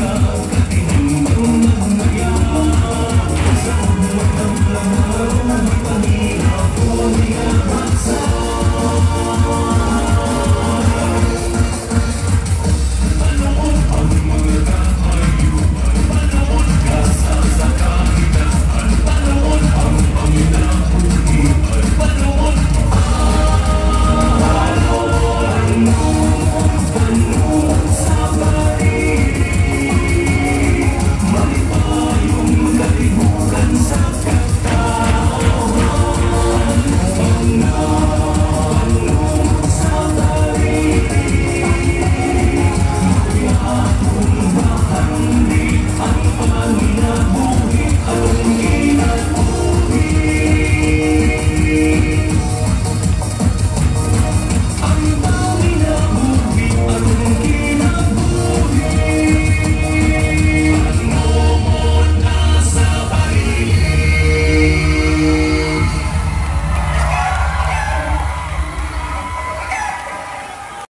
love.